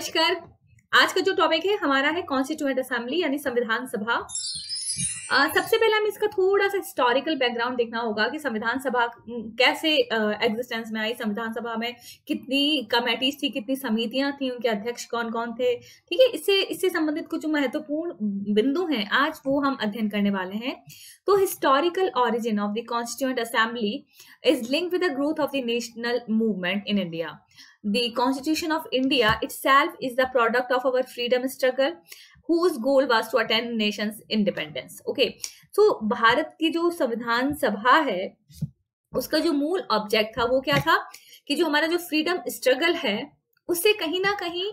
नमस्कार। आज का जो टॉपिक है हमारा है कॉन्स्टिट्यूएंट असेंबली यानी संविधान सभा। सबसे पहले हमें इसका थोड़ा सा हिस्टोरिकल बैकग्राउंड देखना होगा कि संविधान सभा कैसे एग्जिस्टेंस में आई, संविधान सभा में कितनी कमेटीज थी, कितनी समितियाँ थी, उनके अध्यक्ष कौन कौन थे। ठीक है, इससे इससे संबंधित कुछ महत्वपूर्ण बिंदु हैं, आज वो हम अध्ययन करने वाले हैं। तो historical origin of the constituent assembly is link with the growth of the national movement in India The Constitution of India itself is the product of our freedom struggle. Whose goal was to attain nation's independence. Okay, so Bharat की जो संविधान सभा है उसका जो मूल object था वो क्या था? कि जो हमारा जो फ्रीडम स्ट्रगल है उससे कहीं ना कहीं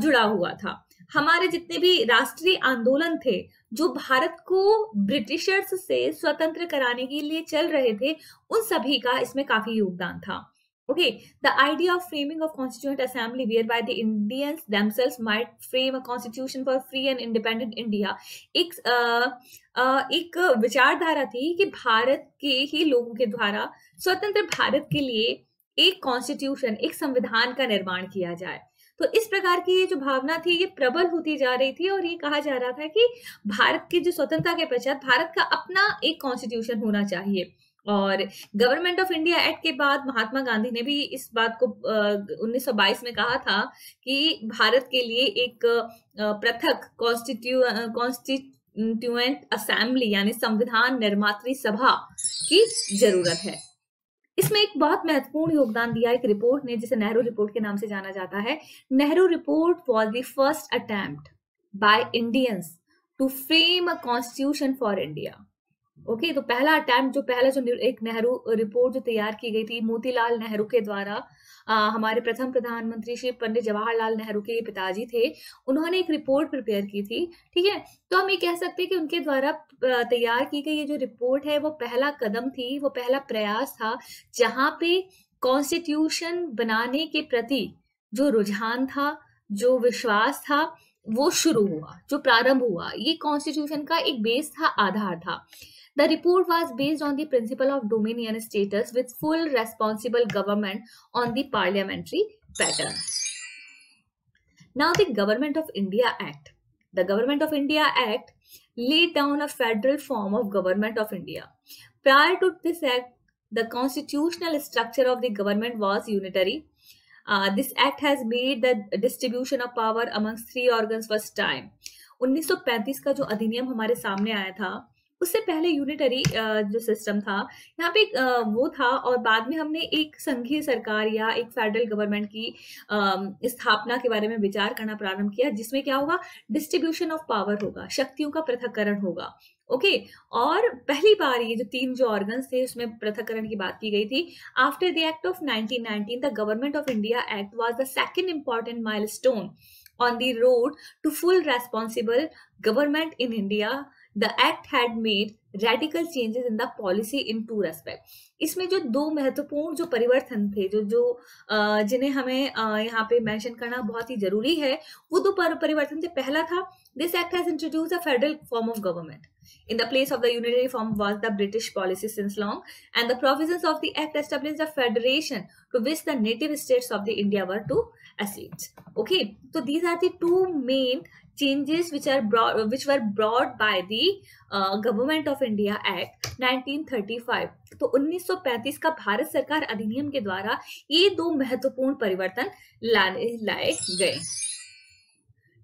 जुड़ा हुआ था। हमारे जितने भी राष्ट्रीय आंदोलन थे जो भारत को ब्रिटिशर्स से स्वतंत्र कराने के लिए चल रहे थे उन सभी का इसमें काफ़ी योगदान था। Okay, the idea of framing of constituent assembly whereby the Indians themselves might frame a constitution for free and independent India एक आ, एक विचारधारा थी कि भारत के ही लोगों के द्वारा स्वतंत्र भारत के लिए एक कॉन्स्टिट्यूशन एक संविधान का निर्माण किया जाए। तो इस प्रकार की ये जो भावना थी ये प्रबल होती जा रही थी और ये कहा जा रहा था कि भारत की जो स्वतंत्रता के पश्चात भारत का अपना एक कॉन्स्टिट्यूशन होना चाहिए। और गवर्नमेंट ऑफ़ इंडिया एक्ट के बाद महात्मा गांधी ने भी इस बात को उन्नीस सौ बाईस में कहा था कि भारत के लिए एक पृथक कॉन्स्टिट्यू कॉन्स्टिट्यूएंट असेंबली यानी संविधान निर्मात्री सभा की ज़रूरत है। इसमें एक बहुत महत्वपूर्ण योगदान दिया एक रिपोर्ट ने, जिसे नेहरू रिपोर्ट के नाम से जाना जाता है। Nehru report was the first attempt by Indians to frame a constitution for India okay तो पहला अटैम्प्ट जो पहला जो एक नेहरू रिपोर्ट जो तैयार की गई थी मोतीलाल नेहरू के द्वारा आ, हमारे प्रथम प्रधानमंत्री श्री पंडित जवाहरलाल नेहरू के पिताजी थे उन्होंने एक रिपोर्ट प्रिपेयर की थी ठीक है? तो हम ये कह सकते हैं कि उनके द्वारा तैयार की गई ये जो रिपोर्ट है वो पहला कदम थी वो पहला प्रयास था जहाँ पे कॉन्स्टिट्यूशन बनाने के प्रति जो रुझान था जो विश्वास था वो शुरू हुआ जो प्रारंभ हुआ। ये कॉन्स्टिट्यूशन का एक बेस था आधार था। The report was based on the principle of dominion status with full responsible government on the parliamentary pattern. Now the Government of India Act. The Government of India Act laid down a federal form of Government of India. Prior to this act, the constitutional structure of the government was unitary. Uh, this act has made the distribution of power amongst three organs first time. 1935 का जो अधिनियम हमारे सामने आया था उससे पहले unitary जो सिस्टम था यहाँ पे वो था और बाद में हमने एक संघीय सरकार या एक फेडरल गवर्नमेंट की स्थापना के बारे में विचार करना प्रारंभ किया जिसमें क्या होगा डिस्ट्रीब्यूशन ऑफ़ पावर होगा शक्तियों का पृथककरण होगा ओके? okay, और पहली बार ये जो तीन जो ऑर्गन्स थे उसमें पृथककरण की बात की गई थी। After the act of 1919 the government of India act was the second important milestone on the road to full responsible government in India the act had made radical changes in the policy in two respect इसमें जो दो महत्वपूर्ण जो परिवर्तन थे, जो जो जिन्हें हमें यहाँ पे मेंशन करना बहुत ही ज़रूरी है, वो दो पर, परिवर्तन थे पहला था this act has introduce a federal form of government in the place of the unitary form was the British policy since long and the provision of the act establish the federation to which the native states of the India were to acids okay तो these are two main changes which are brought which were brought by the uh, government of India act 1935 तो 1935 का भारत सरकार अधिनियम के द्वारा ये दो महत्वपूर्ण परिवर्तन लाए गए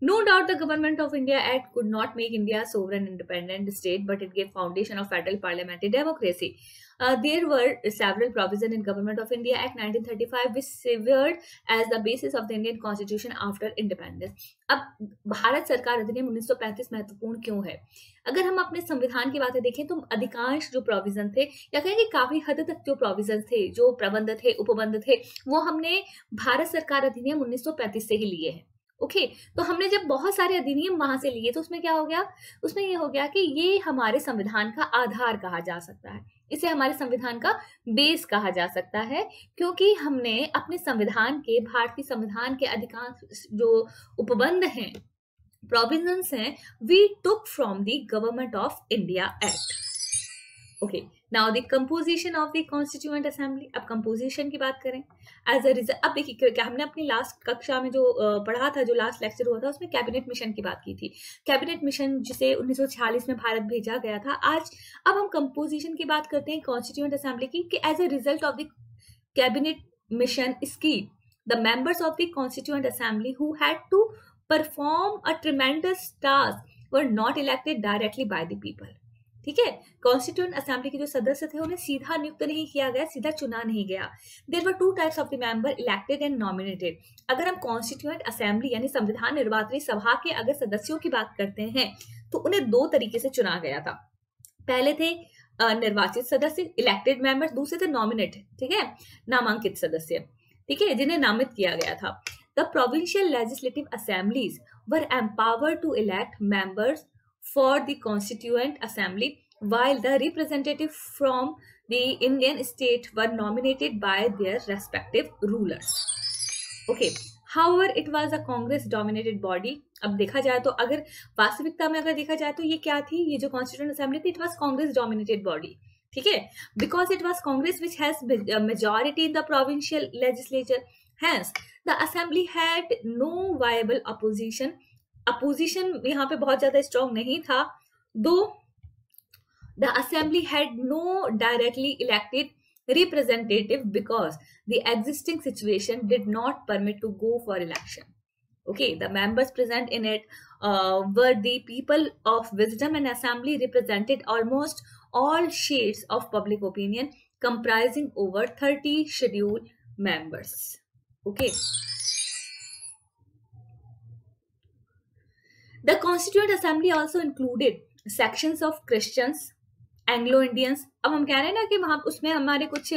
No doubt the Government of India Act could not make India a sovereign independent state, but it gave foundation of federal parliamentary democracy. Uh, there were several provisions in Government of India Act 1935 which served as the basis of the Indian Constitution after independence. अब भारत सरकार अधिनियम 1935 महत्वपूर्ण क्यों है? अगर हम अपने संविधान की बातें देखें तो अधिकांश जो प्रोविज़न थे या कहें कि काफ़ी हद तक जो प्रोविज़न थे जो प्रबंध थे उपबंध थे वो हमने भारत सरकार अधिनियम 1935 से ही लिए हैं। ओके? okay, तो हमने जब बहुत सारे अधिनियम वहाँ से लिए तो उसमें क्या हो गया? उसमें ये हो गया कि ये हमारे संविधान का आधार कहा जा सकता है। इसे हमारे संविधान का बेस कहा जा सकता है, क्योंकि हमने अपने संविधान के, भारतीय संविधान के अधिकांश जो उपबंध हैं प्रोविजंस हैं we took from the government of India act okay now the composition of the constituent assembly अब कंपोजिशन की बात करें एज अ रिज़ल्ट अब देखिए क्या हमने अपनी लास्ट कक्षा में जो पढ़ा था, जो लास्ट लेक्चर हुआ था, उसमें कैबिनेट मिशन की बात की थी। कैबिनेट मिशन जिसे 1946 में भारत भेजा गया था, आज अब हम कंपोजिशन की बात करते हैं कॉन्स्टिट्यूएंट असेंबली की, कि as a result of the cabinet mission scheme the members of the constituent assembly who had to perform a tremendous task were not elected directly by the people ठीक है? Constituent assembly के जो सदस्य थे, उन्हें सीधा नियुक्त नहीं किया गया, सीधा चुना नहीं गया। There were two types of the member elected and nominated अगर हम कॉन्स्टिट्यूंट असेंबली यानी संविधान निर्वाचनी सभा के अगर सदस्यों की बात करते हैं तो उन्हें दो तरीके से चुना गया था। पहले थे निर्वाचित सदस्य इलेक्टेड मेंबर्स दूसरे थे नॉमिनेट ठीक है? नामांकित सदस्य, ठीक है? जिन्हें नामित किया गया था। The provincial legislative assemblies were empower to elect members for the Constituent Assembly, while the representative from the Indian state were nominated by their respective rulers. Okay. However, it was a Congress dominated body. अब देखा जाए तो अगर वास्तविकता में अगर देखा जाए तो ये क्या थी ये जो कॉन्स्टिट्यूंट असेंबली थी it was Congress dominated body ठीक है because it was Congress which has majority in the provincial legislature has the assembly had no viable opposition opposition यहाँ पे बहुत ज़्यादा स्ट्रांग नहीं था। Though the assembly had no directly elected representative because the existing situation did not permit to go for election okay the members present in it were the people of wisdom and assembly represented almost all shades of public opinion comprising over thirty schedule members okay The Constituent Assembly also included sections of Christians, Anglo Indians अब हम कह रहे हैं ना कि वहाँ उसमें हमारे कुछ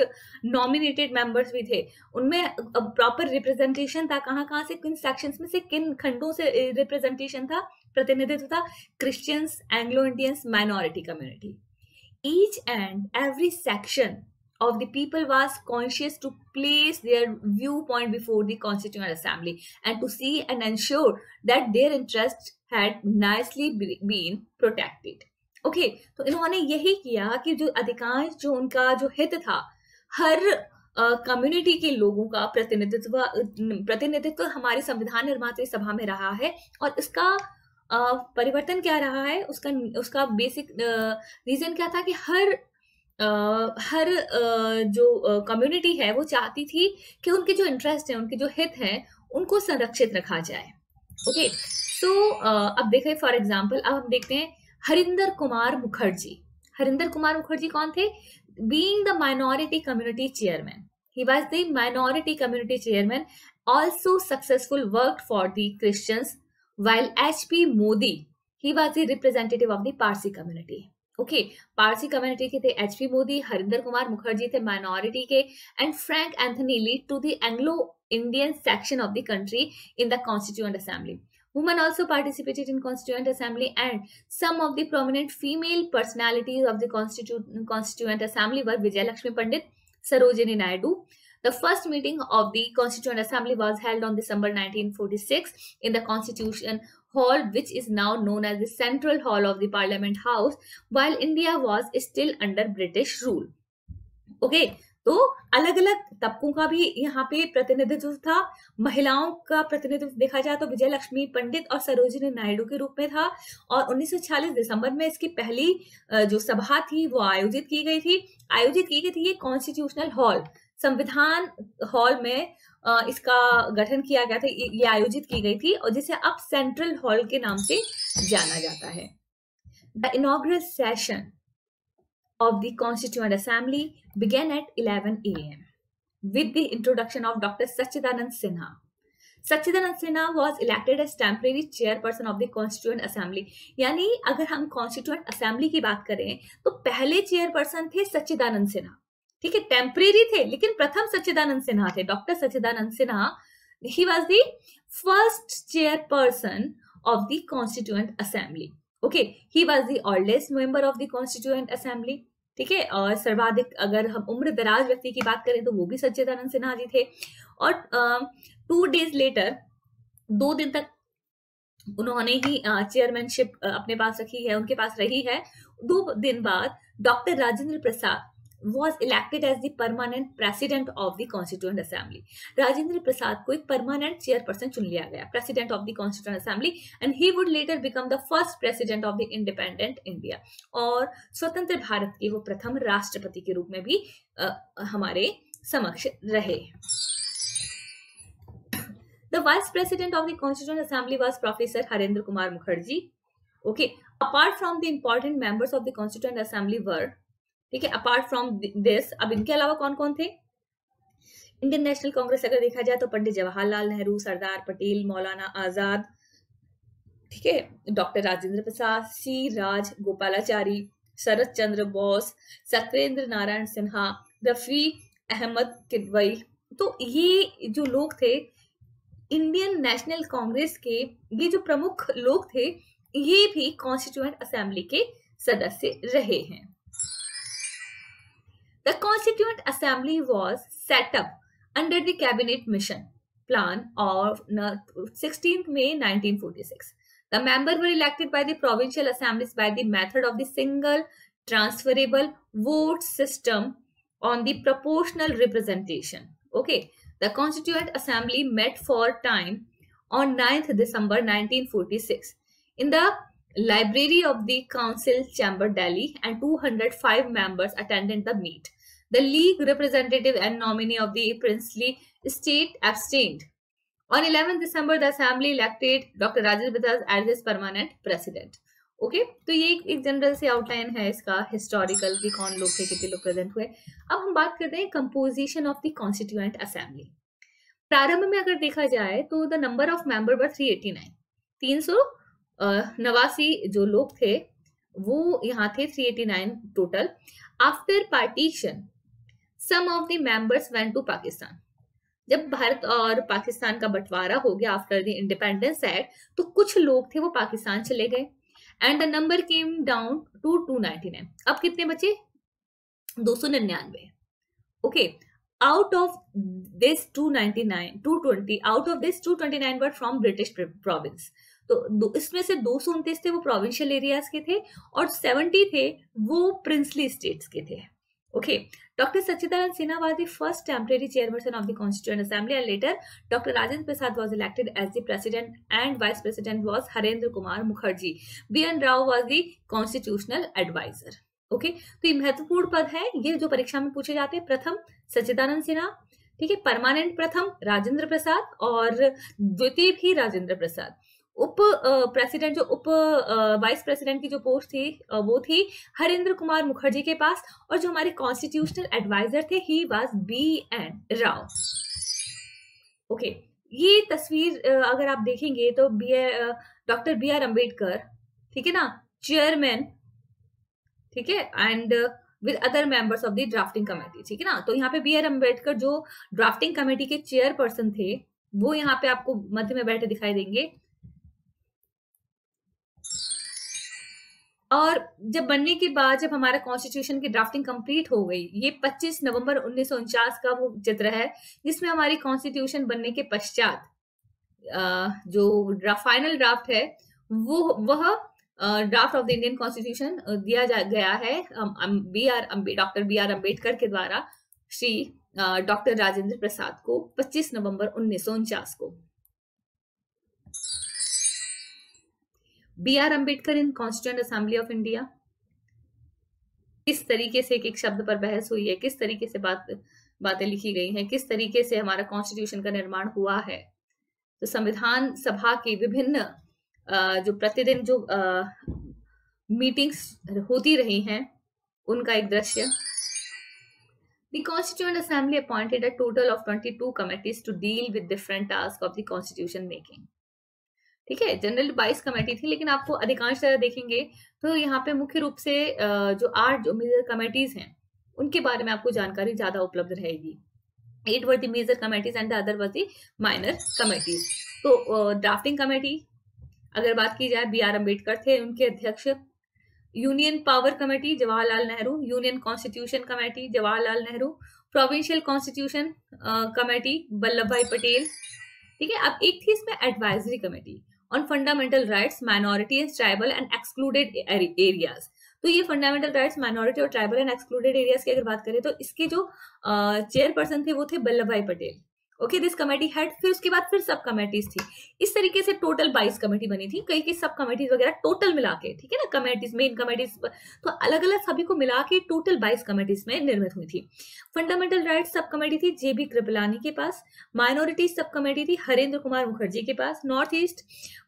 नॉमिनेटेड मेंबर्स भी थे। उनमें प्रॉपर रिप्रेजेंटेशन था। कहाँ कहाँ से किन सेक्शंस में से किन खंडों से रिप्रेजेंटेशन था? प्रतिनिधित्व था Christians Anglo Indians minority community each and every section of the people was conscious to place their viewpoint before the constituent assembly and to see and ensure that their interests had nicely been protected okay, तो इन्होंने यही किया कि जो अधिकांश जो उनका जो हित था हर कम्युनिटी uh, के लोगों का प्रतिनिधित्व प्रतिनिधित्व हमारी संविधान निर्मात्री सभा में रहा है और इसका uh, परिवर्तन क्या रहा है उसका उसका बेसिक रीजन क्या था कि हर हर जो कम्युनिटी है, वो चाहती थी कि उनके जो इंटरेस्ट है, उनके जो हित हैं, उनको संरक्षित रखा जाए। ओके तो अब देखें फॉर एग्ज़ाम्पल अब हम देखते हैं, हरिंदर कुमार मुखर्जी। हरिंदर कुमार मुखर्जी कौन थे? Being the minority community chairman he was the minority community chairman also successful work for the Christians while H Modi he was the representative of the Parsi community okay Parsi community के थे H P Modi Harinder Kumar Mukherjee थे minority के and Frank Anthony lead to the Anglo Indian section of the country in the constituent assembly woman also participated in constituent assembly and some of the prominent female personalities of the assembly were Vijayalakshmi Pandit Sarojini Naidu The first meeting of the Constituent Assembly was held on December 1946 in the Constitution hall, which is now known as the central hall of the parliament house, while india was still under british rule. Okay तो अलग अलग तबकों का भी यहाँ पे प्रतिनिधित्व था। महिलाओं का प्रतिनिधित्व देखा जाए तो विजय लक्ष्मी पंडित और सरोजिनी नायडू के रूप में था और 1946 दिसंबर में इसकी पहली जो सभा थी वो आयोजित की गई थी। आयोजित की गई थी ये कॉन्स्टिट्यूशनल हॉल संविधान हॉल में इसका गठन किया गया था, ये आयोजित की गई थी और जिसे अब सेंट्रल हॉल के नाम से जाना जाता है। The inaugural session of the constituent assembly began at eleven A M with the introduction of doctor Sachchidanand Sinha Sachchidanand Sinha was elected as temporary chairperson of the constituent assembly यानी अगर हम constituent assembly की बात करें तो पहले chairperson थे सच्चिदानंद सिन्हा ठीक है टेम्परेरी थे, लेकिन प्रथम सच्चिदानंद सिन्हा थे। Doctor Sachchidanand Sinha he was the first chairperson of the constituent assembly okay he was the oldest member of the constituent assembly ठीक है, और सर्वाधिक अगर हम उम्र दराज व्यक्ति की बात करें तो वो भी सच्चिदानंद सिन्हा जी थे। और टू डेज़ लेटर दो दिन तक उन्होंने ही चेयरमैनशिप अपने पास रखी है, उनके पास रही है। दो दिन बाद doctor Rajendra Prasad was elected as the permanent president of the constituent assembly Rajendra Prasad को एक परमानेंट चेयरपर्सन चुन लिया गया president of the constituent assembly and he would later become the first president of the independent India और स्वतंत्र भारत के वो प्रथम राष्ट्रपति के रूप में भी आ, हमारे समक्ष रहे। The vice president of the constituent assembly was professor Harendra Kumar Mukherjee okay apart from the important members of the constituent assembly word ठीक है अपार्ट फ्रॉम दिस अब इनके अलावा कौन कौन थे? इंडियन नेशनल कांग्रेस अगर देखा जाए तो पंडित जवाहरलाल नेहरू, सरदार पटेल, मौलाना आज़ाद, ठीक है doctor Rajendra Prasad C Rajagopalachari, शरद चंद्र बोस, सत्येंद्र नारायण सिन्हा, रफी अहमद किदवई। तो ये जो लोग थे इंडियन नेशनल कांग्रेस के ये जो प्रमुख लोग थे, ये भी कॉन्स्टिट्यूएंट असेंबली के सदस्य रहे हैं। The Constituent Assembly was set up under the Cabinet Mission Plan of 16th May 1946. The members were elected by the provincial assemblies by the method of the single transferable vote system on the proportional representation. Okay, the Constituent Assembly met for time on 9th December 1946 in the library of the council chamber delhi and 205 members attended the meet the league representative and nominee of the princely state abstained on 11 december the assembly elected dr rajendra prasad as its permanent president okay okay? तो ये एक general से outline है इसका historical की कौन लोग थे कितने लोग प्रेजेंट हुए अब हम बात करते हैं composition of the constituent assembly प्रारंभ में अगर देखा जाए तो the number of member were 389 तीन सौ नवासी जो लोग थे, वो यहाँ थे 389 total after partition some of the members went to Pakistan जब भारत और पाकिस्तान का बंटवारा हो गया आफ्टर द इंडिपेंडेंस एक्ट तो कुछ लोग थे वो पाकिस्तान चले गए। And the number came down to two ninety nine अब कितने बचे? दो सौ निन्यानवे। Okay out of this two ninety nine two twenty out of this two twenty तो इसमें से दो सौ उनतीस थे, वो प्रोविंशियल एरियाज़ के थे और सेवेंटी थे, वो प्रिंसली स्टेट्स के थे। Okay doctor Sachidanand Sinha was the first temporary chairperson of the constituent assembly and later doctor Rajendra Prasad was elected as the president and vice president was Harendra Kumar Mukherjee B N Rau was the constitutional adviser okay तो ये महत्वपूर्ण पद है, ये जो परीक्षा में पूछे जाते हैं, प्रथम सचिदानंद सिन्हा ठीक है परमानेंट प्रथम राजेंद्र प्रसाद और द्वितीय भी राजेंद्र प्रसाद। उप प्रेसिडेंट जो उप वाइस प्रेसिडेंट की जो पोस्ट थी वो थी हरेंद्र कुमार मुखर्जी के पास और जो हमारे कॉन्स्टिट्यूशनल एडवाइजर थे he was B N Rau okay ये तस्वीर अगर आप देखेंगे तो B doctor B R Ambedkar ठीक है ना चेयरमैन ठीक है and with other members of the drafting committee ठीक है ना तो यहाँ पे बी आर अंबेडकर जो ड्राफ्टिंग कमेटी के चेयरपर्सन थे, वो यहाँ पे आपको मध्य में बैठे दिखाई देंगे। और जब बनने के बाद जब हमारा कॉन्स्टिट्यूशन की ड्राफ्टिंग कंप्लीट हो गई, ये 25 नवंबर उन्नीस सौ उनचास का वो चित्र है, जिसमें हमारी कॉन्स्टिट्यूशन बनने के पश्चात जो फाइनल ड्राफ्ट है, वो, वह draft of the Indian constitution दिया जा, गया है B R doctor B R Ambedkar के द्वारा, श्री डॉक्टर राजेंद्र प्रसाद को 25 नवंबर उन्नीस सौ उनचास को। B R Ambedkar in constituent assembly of India. किस तरीके से एक एक शब्द पर बहस हुई है, किस तरीके से बात, बातें लिखी गई हैं, किस तरीके से हमारा कॉन्स्टिट्यूशन का निर्माण हुआ है। तो संविधान सभा की विभिन्न जो प्रतिदिन जो मीटिंग्स होती रही हैं, उनका एक दृश्य। The Constituent Assembly appointed a total of 22 committees to deal with different tasks of the constitution making. ठीक है जनरल बाईस कमेटी थी, लेकिन आपको अधिकांश तरह देखेंगे तो यहाँ पे मुख्य रूप से जो आठ जो मेजर कमेटीज हैं, उनके बारे में आपको जानकारी ज़्यादा उपलब्ध रहेगी। At were the major committees and the other were the minor committees तो ड्राफ्टिंग कमेटी अगर बात की जाए बी आर अंबेडकर थे, उनके अध्यक्ष। Union power committee Jawaharlal Nehru union constitution committee Jawaharlal Nehru provincial constitution committee Vallabh Bhai Patel ठीक है, अब एक थी इसमें advisory committee on fundamental rights minorities tribal and excluded areas तो ये फंडामेंटल राइट्स माइनॉरिटी और ट्राइबल एंड एक्सक्लूडेड एरियाज़ की अगर बात करें तो इसके जो चेयरपर्सन थे वो थे Vallabh Bhai Patel. Okay this committee head फिर उसके बाद फिर सब कमेटीज थी। इस तरीके से टोटल बाईस कमेटी बनी थी। कई की सब कमेटीज वगैरह टोटल मिला के, ठीक है ना? कमेटीज मेन कमेटीज तो अलग अलग सभी को मिला के टोटल बाईस कमेटीज में निर्मित हुई थी। फंडामेंटल राइट सब कमेटी थी जेबी कृपलानी के पास माइनॉरिटी सब कमेटी थी हरेंद्र कुमार मुखर्जी के पास north east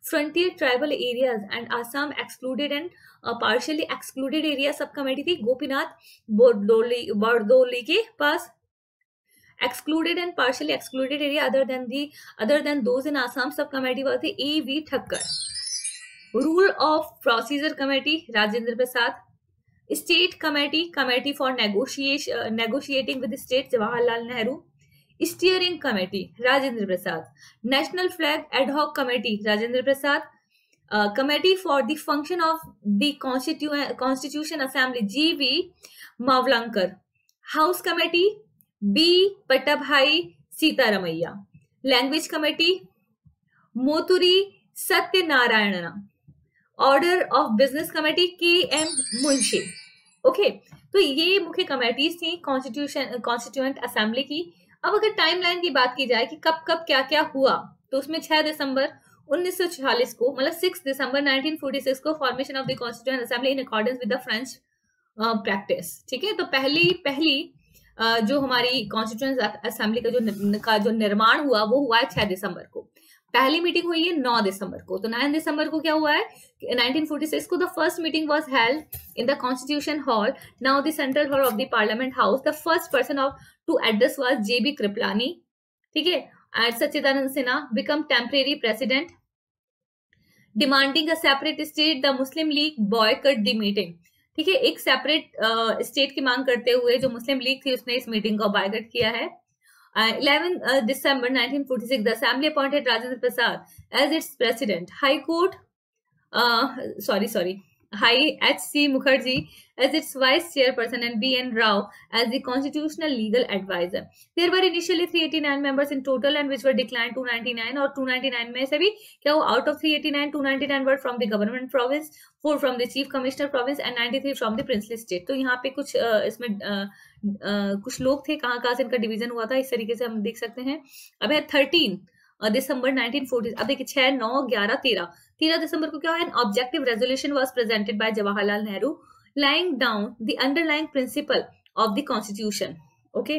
frontier tribal areas and Assam excluded and partially excluded area sub committee थी गोपीनाथ बोर्डोली के पास excluded and partially excluded area other than the other than those in Assam subcommittee was the A. V. Thakkar. Rule of Procedure Committee, Rajendra Prasad. State Committee, Committee for Negotiation, uh, Negotiating with the State, Jawaharlal Nehru. Steering Committee, Rajendra Prasad. National Flag Ad Hoc Committee, Rajendra Prasad. Uh, committee for the Function of the Constitu Constitution Assembly, G. V. Mavlankar. House Committee, B Pattabhi Sitaramayya. Language committee Moturi Satyanarayana order of business committee K M Munshi okay तो ये मुख्य committees थी constitution constituent assembly की। अब अगर timeline की बात की जाए कि कब कब क्या क्या हुआ तो उसमें 6 दिसंबर 1946 को मतलब 6 दिसंबर 1946 को formation of the constituent assembly in accordance with the French practice ठीक है तो पहली पहली जो हमारी कॉन्स्टिट्यूंस असेंबली का जो का जो निर्माण हुआ, वो हुआ है छह दिसंबर को। पहली मीटिंग हुई है नौ दिसंबर को। तो नाइन दिसंबर को क्या हुआ है 1946 को the first meeting was held in the constitution hall now the central hall of the parliament house the first person of to address was J B Kripalani ठीक है? And Sachchidanand Sinha become temporary president demanding a separate state the Muslim League boycott the meeting ठीक है, एक separate state की मांग करते हुए जो मुस्लिम लीग थी, उसने इस मीटिंग को बायकट किया है। इलेवन दिसंबर 1946 the assembly appointed Rajendra Prasad as its president high court sorry sorry High H.C. Mukherjee as its vice chairperson and B.N. Rao as the constitutional legal advisor. There were initially 389 members in total and which were declined 299 और 299 में से भी क्या वो out of 389 299 were from the government province, four from the chief commissioner province and 93 from the princely state. तो यहाँ पे कुछ इसमें कुछ लोग थे कहाँ कहाँ से इनका डिवीज़न हुआ था इस तरीके से हम देख सकते हैं अब है थर्टीन दिसंबर 1940 अब देखिए छह नौ ग्यारह तेरह तेरह दिसंबर को क्या हुआ? An objective resolution was presented by Jawaharlal Nehru laying down the underlying principle of the constitution okay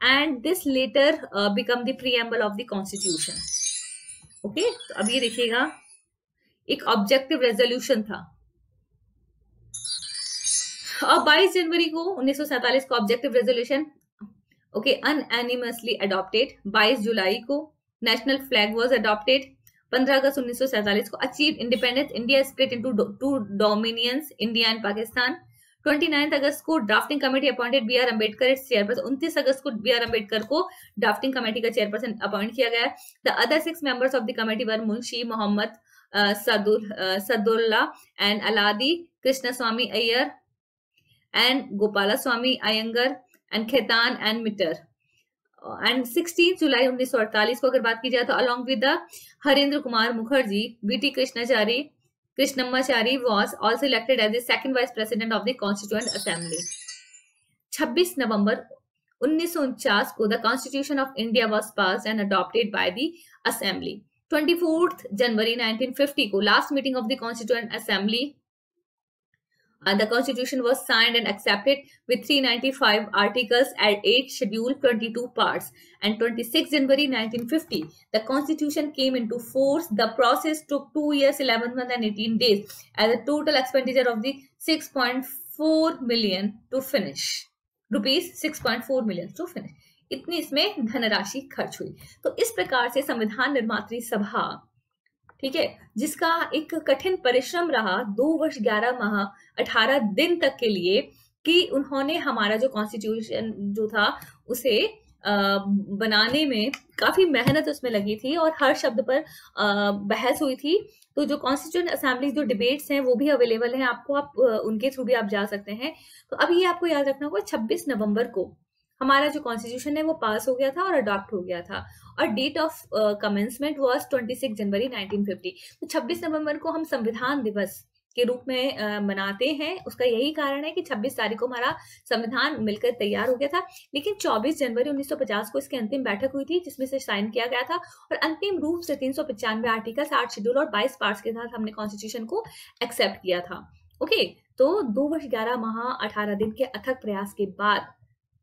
and this later become the preamble of the constitution okay तो अब ये देखिएगा, एक ऑब्जेक्टिव रेजोल्यूशन था। और 22 जनवरी को 1947 को objective resolution okay unanimously adopted 22 जुलाई को नेशनल फ्लैग वॉज़ अडॉप्टेड 15 अगस्त उन्नीस को achieve independence India split into two dominions India and Pakistan 29 अगस्त को drafting committee appointed B R Ambedkar chairperson 29 अगस्त को बी आर अंबेडकर को ड्राफ्टिंग कमेटी का चेयरपर्सन अपॉइंट किया गया the other six members of the committee were Munshi Mohammad Saadulla and Alladi Krishnaswami Ayyar and Gopalaswami Ayyangar and Khaitan and Mitter and sixteen जुलाई उन्नीस सौ अड़तालीस को अगर बात की जाए तो along with Harendra Kumar Mukherjee B T Krishnachari Krishnamachari was also elected as the second vice president of the constituent assembly 26 नवंबर उन्नीस सौ उनचास को the constitution of India was passed and adopted by the assembly 24th जनवरी 1950 को last meeting of the constituent assembly Uh, the constitution was signed and accepted with 395 articles at 8 schedule 22 parts and 26 january 1950 the constitution came into force the process took 2 years 11 months and 18 days and the total expenditure of the 6.4 million to finish rupees 6.4 million to finish इतनी इसमें धनराशि खर्च हुई तो इस प्रकार से संविधान निर्मात्री सभा ठीक है? जिसका एक कठिन परिश्रम रहा दो वर्ष ग्यारह माह, अठारह दिन तक के लिए कि उन्होंने हमारा जो कॉन्स्टिट्यूशन जो था, उसे बनाने में काफ़ी मेहनत उसमें लगी थी और हर शब्द पर बहस हुई थी। तो जो कॉन्स्टिट्यूंट असेंबली जो डिबेट्स हैं, वो भी अवेलेबल हैं। आपको आप, उनके थ्रू भी आप जा सकते हैं। तो अभी ये आपको याद रखना होगा 26 नवंबर को हमारा जो कॉन्स्टिट्यूशन है वो पास हो गया था और अडॉप्ट हो गया था। और डेट ऑफ़ कमेंसमेंट वाज 26 जनवरी 1950 तो 26 नवंबर को हम संविधान दिवस के रूप में uh, मनाते हैं। उसका यही कारण है कि 26 तारीख को हमारा संविधान मिलकर तैयार हो गया था। लेकिन 24 जनवरी 1950 को इसकी अंतिम बैठक हुई थी जिसमें से साइन किया गया था। और अंतिम रूप से तीन सौ पचानवे आर्टिकल आठ शेड्यूल और 22 पार्ट्स के साथ हमने कॉन्स्टिट्यूशन को एक्सेप्ट किया था। ओके तो दो वर्ष ग्यारह माह अठारह दिन के अथक प्रयास के बाद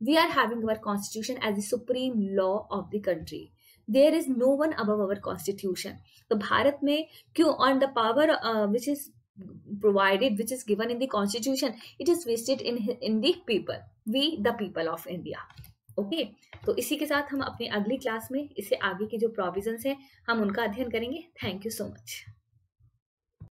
we are having our constitution as the supreme law of the country there is no one above our constitution तो भारत में क्यों the power uh, which is provided which is given in the constitution it is vested in in the people we the people of india okay okay? तो इसी के साथ हम अपनी अगली क्लास में इससे आगे के जो प्रोविजंस हैं हम उनका अध्ययन करेंगे थैंक यू सो मच